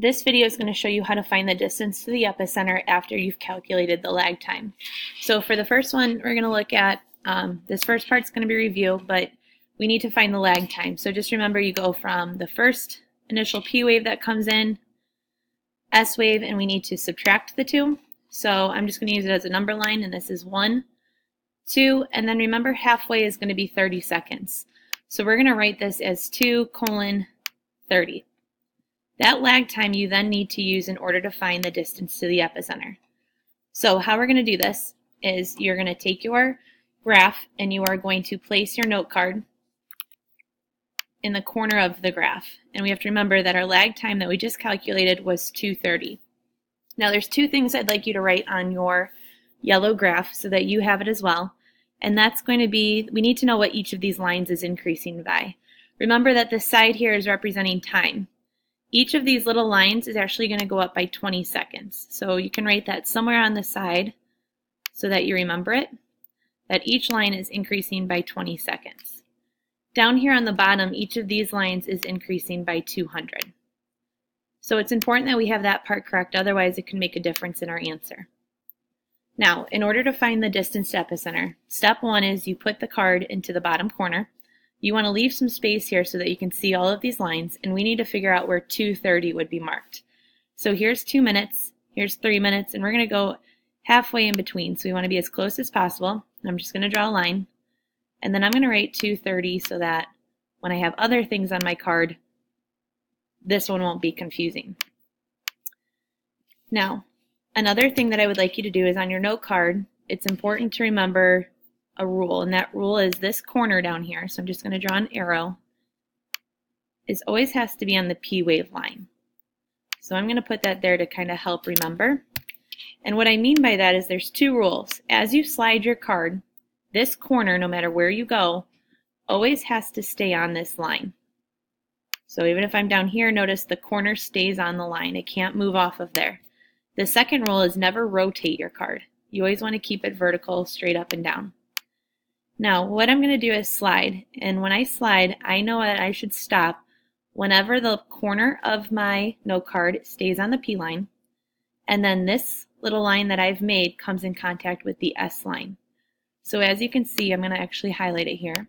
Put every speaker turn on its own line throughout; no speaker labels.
This video is going to show you how to find the distance to the epicenter after you've calculated the lag time. So for the first one, we're going to look at, um, this first part is going to be review, but we need to find the lag time. So just remember you go from the first initial P wave that comes in, S wave, and we need to subtract the two. So I'm just going to use it as a number line, and this is 1, 2, and then remember halfway is going to be 30 seconds. So we're going to write this as 2 colon 30. That lag time you then need to use in order to find the distance to the epicenter. So how we're going to do this is you're going to take your graph and you are going to place your note card in the corner of the graph. And we have to remember that our lag time that we just calculated was 230. Now there's two things I'd like you to write on your yellow graph so that you have it as well. And that's going to be, we need to know what each of these lines is increasing by. Remember that the side here is representing time. Each of these little lines is actually going to go up by 20 seconds. So you can write that somewhere on the side so that you remember it, that each line is increasing by 20 seconds. Down here on the bottom, each of these lines is increasing by 200. So it's important that we have that part correct, otherwise it can make a difference in our answer. Now, in order to find the distance to epicenter, step one is you put the card into the bottom corner. You want to leave some space here so that you can see all of these lines, and we need to figure out where 230 would be marked. So here's two minutes, here's three minutes, and we're going to go halfway in between. So we want to be as close as possible. I'm just going to draw a line, and then I'm going to write 230 so that when I have other things on my card, this one won't be confusing. Now, another thing that I would like you to do is on your note card, it's important to remember a rule, and that rule is this corner down here. So I'm just going to draw an arrow. Is always has to be on the P wave line. So I'm going to put that there to kind of help remember. And what I mean by that is there's two rules. As you slide your card, this corner, no matter where you go, always has to stay on this line. So even if I'm down here, notice the corner stays on the line. It can't move off of there. The second rule is never rotate your card. You always want to keep it vertical, straight up and down. Now, what I'm going to do is slide. And when I slide, I know that I should stop whenever the corner of my note card stays on the P line. And then this little line that I've made comes in contact with the S line. So as you can see, I'm going to actually highlight it here.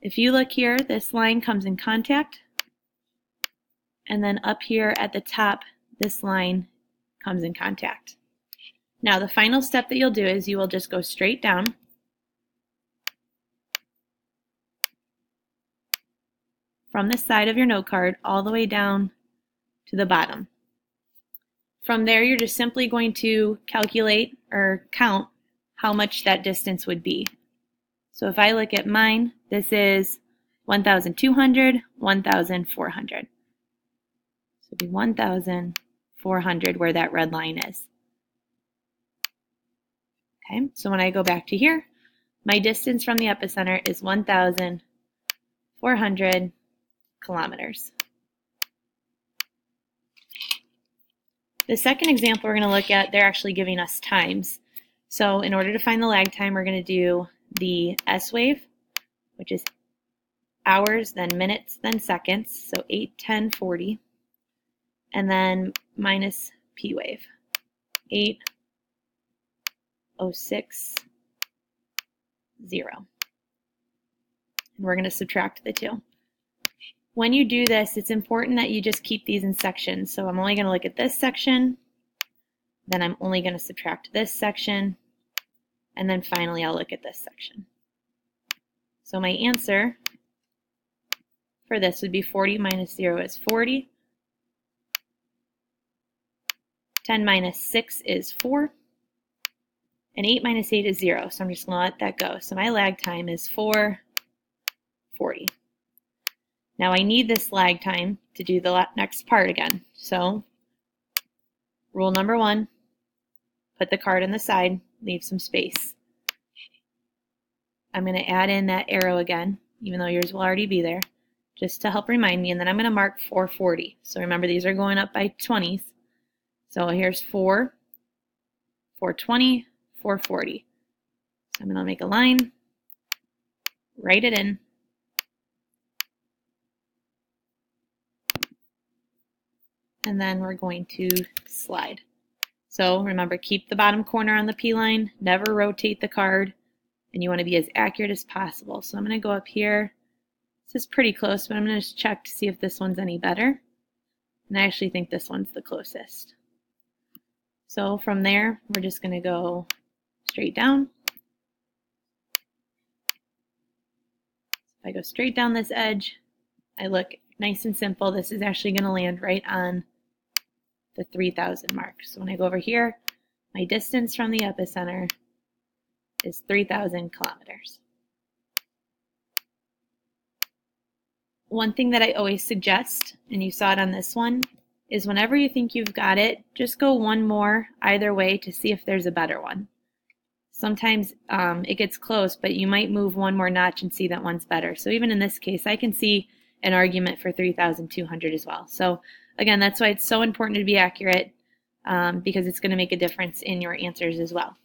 If you look here, this line comes in contact. And then up here at the top, this line comes in contact. Now the final step that you'll do is you will just go straight down from the side of your note card all the way down to the bottom. From there, you're just simply going to calculate or count how much that distance would be. So if I look at mine, this is 1,200, 1,400. So it'd be 1,000. 400 where that red line is. Okay, so when I go back to here, my distance from the epicenter is 1,400 kilometers. The second example we're going to look at, they're actually giving us times. So in order to find the lag time, we're going to do the S wave, which is hours, then minutes, then seconds. So 8, 10, 40 and then minus P wave. 806 0. And we're going to subtract the two. When you do this, it's important that you just keep these in sections. So I'm only going to look at this section, then I'm only going to subtract this section, and then finally I'll look at this section. So my answer for this would be 40 minus 0 is 40. 10 minus 6 is 4. And 8 minus 8 is 0, so I'm just going to let that go. So my lag time is 440. Now I need this lag time to do the next part again. So rule number one, put the card on the side, leave some space. I'm going to add in that arrow again, even though yours will already be there, just to help remind me. And then I'm going to mark 440. So remember, these are going up by 20s. So here's 4, 420, 440. So I'm going to make a line, write it in. And then we're going to slide. So remember, keep the bottom corner on the P line, never rotate the card, and you want to be as accurate as possible. So I'm going to go up here. This is pretty close, but I'm going to just check to see if this one's any better. And I actually think this one's the closest. So from there, we're just going to go straight down. If I go straight down this edge, I look nice and simple. This is actually going to land right on the 3000 mark. So when I go over here, my distance from the epicenter is 3000 kilometers. One thing that I always suggest, and you saw it on this one, is whenever you think you've got it, just go one more either way to see if there's a better one. Sometimes um, it gets close, but you might move one more notch and see that one's better. So even in this case, I can see an argument for 3,200 as well. So again, that's why it's so important to be accurate um, because it's going to make a difference in your answers as well.